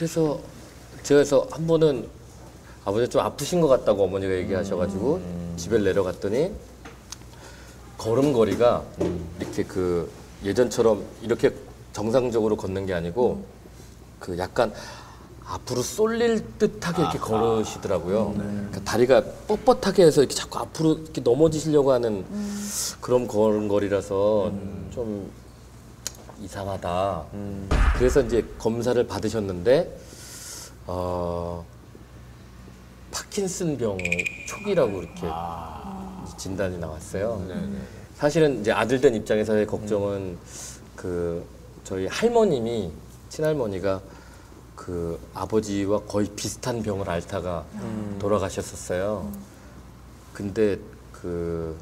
그래서 제가 그래서 한 번은 아버지가 좀 아프신 것 같다고 어머니가 얘기하셔가지고 집에 내려갔더니 걸음걸이가 이렇게 그 예전처럼 이렇게 정상적으로 걷는 게 아니고 그 약간 앞으로 쏠릴 듯하게 이렇게 걸으시더라고요. 그러니까 다리가 뻣뻣하게 해서 이렇게 자꾸 앞으로 이렇게 넘어지시려고 하는 그런 걸음걸이라서 좀 이상하다. 그래서 이제 검사를 받으셨는데 어, 파킨슨병 초기라고 이렇게 진단이 나왔어요. 사실은 이제 아들 된 입장에서의 걱정은 그 저희 할머님이 친할머니가 그 아버지와 거의 비슷한 병을 앓다가 돌아가셨었어요. 근데 그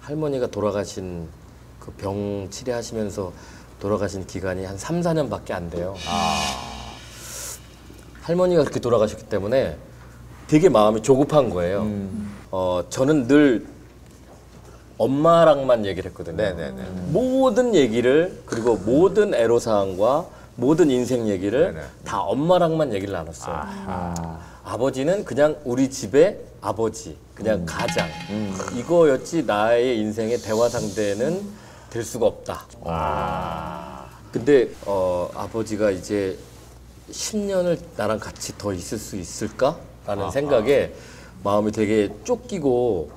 할머니가 돌아가신 그 병 치료하시면서 돌아가신 기간이 한 3, 4년밖에 안 돼요. 할머니가 그렇게 돌아가셨기 때문에 되게 마음이 조급한 거예요. 어, 저는 늘 엄마랑만 얘기를 했거든요. 네네네. 모든 얘기를 그리고 모든 애로사항과 모든 인생 얘기를 네네. 다 엄마랑만 얘기를 나눴어요. 아버지는 그냥 우리 집의 아버지, 그냥 가장 이거였지 나의 인생의 대화 상대는 될 수가 없다. 근데 어, 아버지가 이제 10년을 나랑 같이 더 있을 수 있을까라는 생각에 마음이 되게 쫓기고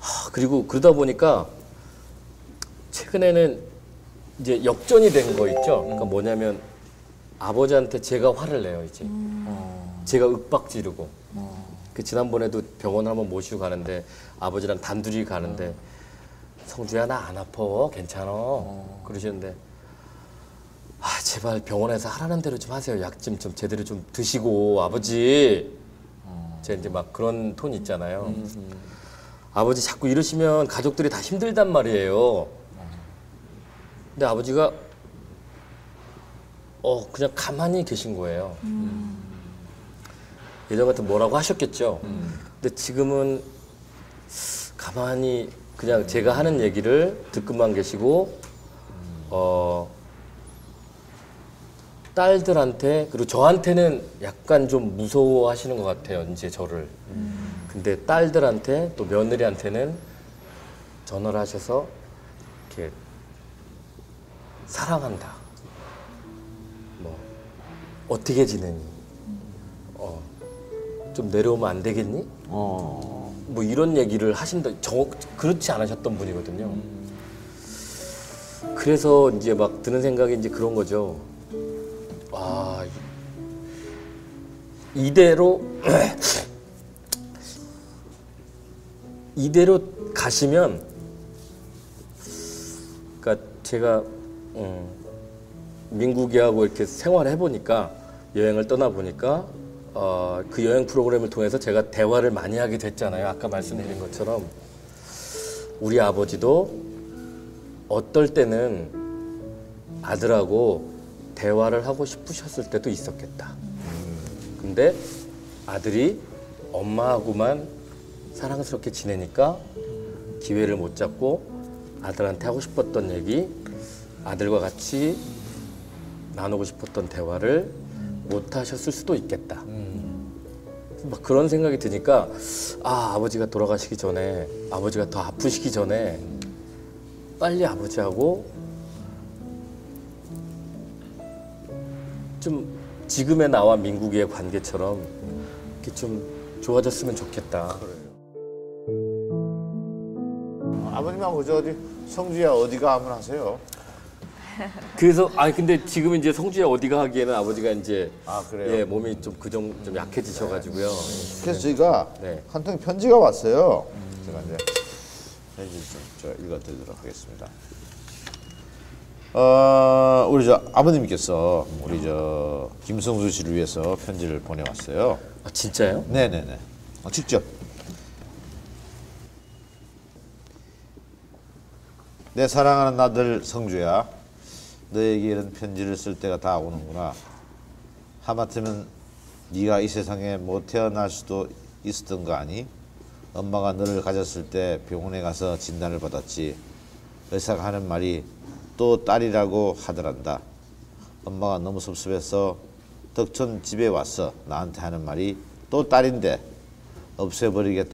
하, 그리고 그러다 보니까 최근에는 이제 역전이 된 거 있죠. 그러니까 뭐냐면 아버지한테 제가 화를 내요 이제. 제가 윽박 지르고. 그 지난번에도 병원 한번 모시고 가는데 아버지랑 단둘이 가는데 성주야 나 안 아파. 괜찮아. 그러시는데 아 제발 병원에서 하라는 대로 좀 하세요. 약 좀 좀 제대로 좀 드시고 아버지. 제가 이제 막 그런 톤 있잖아요. 아버지 자꾸 이러시면 가족들이 다 힘들단 말이에요. 근데 아버지가 어 그냥 가만히 계신 거예요. 예전 같은 뭐라고 하셨겠죠? 근데 지금은 가만히 그냥 제가 하는 얘기를 듣고만 계시고 어 딸들한테 그리고 저한테는 약간 좀 무서워하시는 것 같아요 이제 저를. 근데 딸들한테 또 며느리한테는 전화를 하셔서 이렇게 사랑한다. 뭐 어떻게 지내니? 어 좀 내려오면 안 되겠니? 어. 뭐 이런 얘기를 하신다. 저 그렇지 않으셨던 분이거든요. 그래서 이제 막 드는 생각이 이제 그런 거죠. 아 이대로 이대로 가시면 그러니까 제가 음, 민국이하고 이렇게 생활해 보니까 여행을 떠나 보니까 어, 그 여행 프로그램을 통해서 제가 대화를 많이 하게 됐잖아요. 아까 말씀드린 것처럼 우리 아버지도 어떨 때는 아들하고 대화를 하고 싶으셨을 때도 있었겠다. 근데 아들이 엄마하고만 사랑스럽게 지내니까 기회를 못 잡고 아들한테 하고 싶었던 얘기, 아들과 같이 나누고 싶었던 대화를 못 하셨을 수도 있겠다. 막 그런 생각이 드니까 아 아버지가 돌아가시기 전에 아버지가 더 아프시기 전에 빨리 아버지하고 좀 지금의 나와 민국이의 관계처럼 이렇게 좀 좋아졌으면 좋겠다. 아버님하고 저 어디 성주야 어디가 하면 하세요? 그래서 아 근데 지금 이제 성주야 어디가 하기에는 아버지가 이제 아, 그래요? 예 몸이 좀 그정 좀 약해지셔 가지고요. 그래서 저희가 네. 한 통의 편지가 왔어요. 제가 이제 편지 좀저 읽어 드리도록 하겠습니다. 어, 우리 저 아버님께서 우리 저 김성수 씨를 위해서 편지를 보내왔어요. 아 진짜요? 네 네 네. 어, 직접. 내 사랑하는 아들 성주야. 너에게 이런 편지를 쓸 때가 다 오는구나. 하마터면 네가 이 세상에 못 태어날 수도 있었던 거 아니? 엄마가 너를 가졌을 때 병원에 가서 진단을 받았지. 의사가 하는 말이 또 딸이라고 하더란다. 엄마가 너무 섭섭해서 덕촌 집에 와서 나한테 하는 말이 또 딸인데 없애버리겠다.